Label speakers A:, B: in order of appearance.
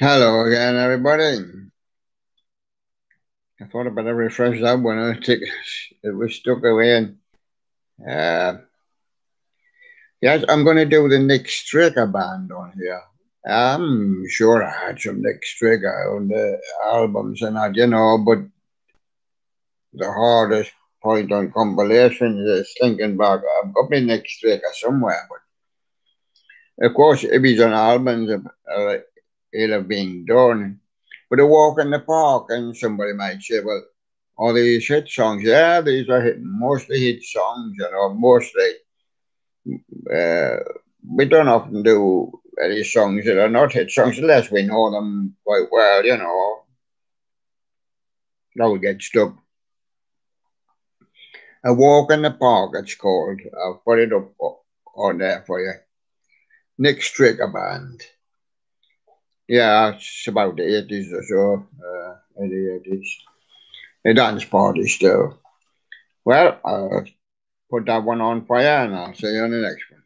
A: Hello again, everybody. I thought I better refresh that one. I think it was stuck away. And, uh, yes, I'm going to do the Nick Straker band on here. I'm sure I had some Nick Straker on the albums and that, you know, but the hardest point on compilations is thinking back. I've got my Nick Straker somewhere, but of course, if he's on albums, uh, have been done. But a walk in the park, and somebody might say, well, all these hit songs, yeah, these are hit, mostly hit songs, you know, mostly. Uh, we don't often do any songs that are not hit songs unless we know them quite well, you know. Now we get stuck. A Walk in the Park, it's called. I'll put it up on there for you. Nick Straker Band. Yeah, it's about the 80s or so, uh, early 80s. A dance party still. Well, I'll put that one on fire and I'll see you on the next one.